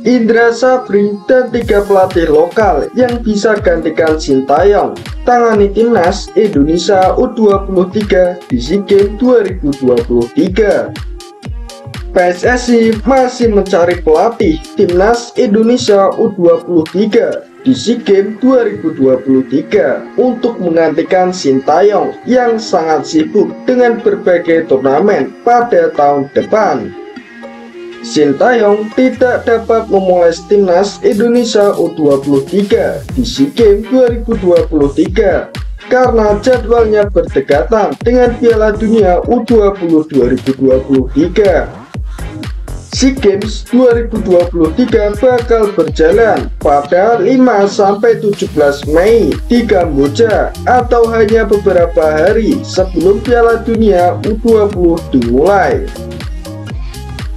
Indra Safri, dan tiga pelatih lokal yang bisa gantikan Sintayong tangani timnas Indonesia U23 di SEA Games 2023. PSSI masih mencari pelatih timnas Indonesia U23 di SEA Games 2023 untuk menggantikan Sintayong yang sangat sibuk dengan berbagai turnamen pada tahun depan. Sintayong tidak dapat memulai timnas Indonesia U23 di SEA Games 2023 karena jadwalnya berdekatan dengan Piala Dunia U20 2023. SEA Games 2023 bakal berjalan pada 5-17 Mei di Kamboja atau hanya beberapa hari sebelum Piala Dunia U20 dimulai.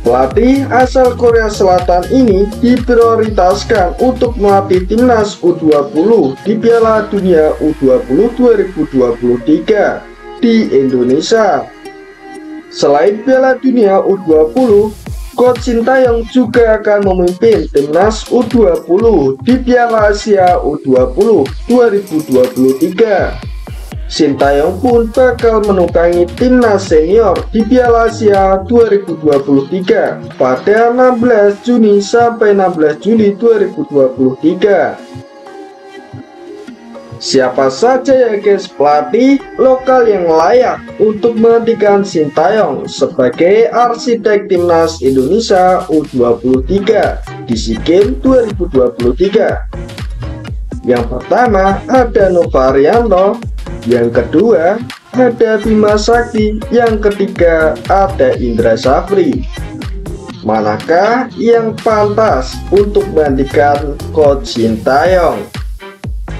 Pelatih asal Korea Selatan ini diprioritaskan untuk melatih timnas U20 di Piala Dunia U20 2023 di Indonesia. Selain Piala Dunia U20, Coach Sintayong juga akan memimpin timnas U20 di Piala Asia U20 2023. Sintayong pun bakal menukangi timnas senior di Piala Asia 2023 pada 16 Juni sampai 16 Juli 2023. Siapa saja ya guys pelatih lokal yang layak untuk menggantikan Sintayong sebagai arsitek timnas Indonesia U23 di SEA Games 2023? Yang pertama ada Novarianto yang kedua ada Bima Sakti, yang ketiga ada Indra Safri. Manakah yang pantas untuk menggantikan Coach Sintayong?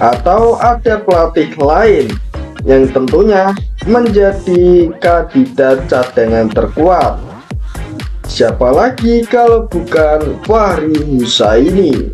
Atau ada pelatih lain yang tentunya menjadi kandidat cadangan terkuat? Siapa lagi kalau bukan Fahri Husaini?